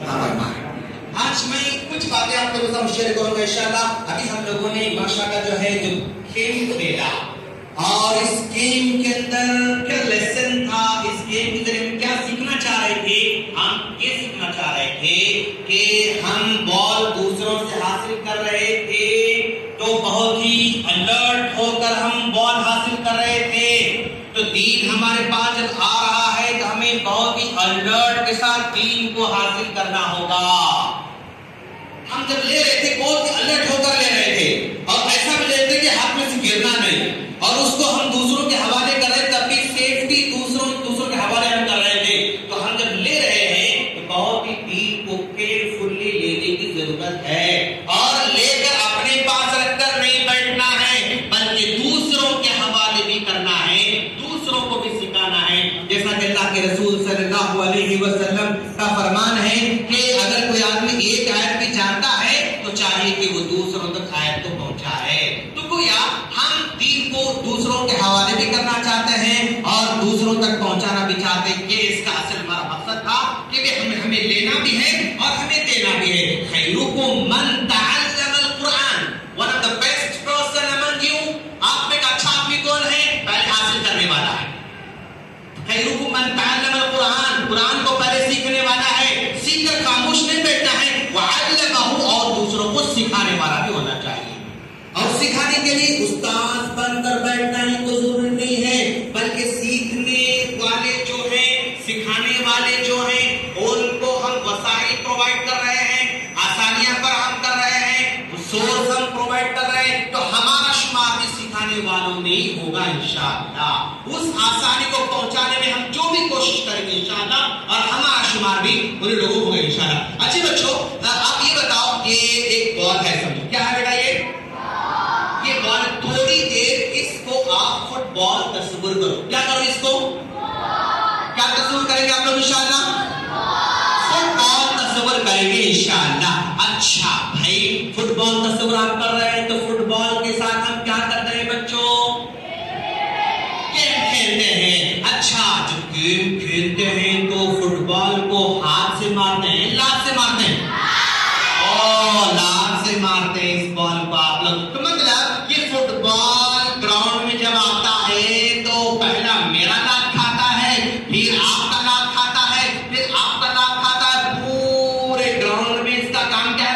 आज मैं कुछ बातें आप लोगों से शेयर करूँगा, इंशाल्लाह। अभी हम लोगों ने माशा का जो है, जो गेम खेला। और इस गेम के अंदर क्या लेसन था? इस गेम के अंदर क्या सीखना चाह रहे थे? हम ये सीखना चाह रहे थे कि हम बॉल दूसरों से हासिल कर रहे थे। तो बहुत ही अलर्ट होकर हम बॉल हासिल कर रहे थे। तो दीन हमारे पास जब आ रहा है तो हमें बहुत ही अलर्ट के साथ दीन को हासिल हम जब ले रहे थे बहुत ही अलर्ट होकर ले रहे थे। और ऐसा भी ले रहे थे कि हाथ में से गिरना नहीं। और उसको हम दूसरों के हवाले कर रहे तब भी सेफ्टी दूसरों दूसरों के हवाले हम कर रहे थे। तो हम जब ले रहे हैं तो बहुत ही दीन को केयरफुली लेने की ज़रूरत है। और लेकर अपने पास रखकर नहीं बैठना है, बल्कि दूसरों के हवाले भी करना है, दूसरों को भी सिखाना है। जैसा कि अल्लाह के रसूल सल्लल्लाहु अलैहि वसल्लम का फरमान है कि अगर चाहिए कि वो दूसरों तक आयत को पहुँचाए तो गोया, हम दीन को दूसरों के हवाले भी करना चाहते हैं और दूसरों तक पहुंचाना भी चाहते हैं। ये इसका असल हमारा मकसद था कि हमें हमें लेना भी है और हमें देना भी है। मन कुरान। एक अच्छा मन कुरान। कुरान को पहले सीखने वाला है सीखकर खामोश नहीं बैठना है वअल्लमहु और दूसरों को सिखाने वाला भी होना चाहिए और सिखाने के लिए उस्ताद बनकर बैठना ही कोई ज़रूरी है, बल्कि सीखने वाले जो हैं, सिखाने वाले जो हैं, उनको हम वसाइल प्रोवाइड कर रहे हैं, आसानियाँ फराहम कर रहे हैं सोर्स हम प्रोवाइड कर रहे हैं तो हमारा शुमार भी सिखाने वालों में ही होगा इंशाअल्लाह। उस आसानी को पहुँचाने में हम जो भी कोशिश करेंगे इंशाअल्लाह, और हमारा शुमार भी उन लोगों को होगा अच्छे बच्चों आप ये बताओ, ये एक बॉल है समझो। क्या है बॉल तस्वुर करो क्या करो इसको क्या तस्वुर करेंगे आप लोग इशाला फुटबॉल तस्वुर करेंगे इंशाला अच्छा भाई फुटबॉल तस्वुर आप कर रहे हैं तो फुटबॉल के साथ हम क्या कर रहे हैं बच्चों गेम खेलते हैं अच्छा जो गेम खेलते हैं तो फुटबॉल को हाथ से मारते हैं लात से मारते हैं ओ लात से मारते हैं इस बॉल इसका काम क्या है?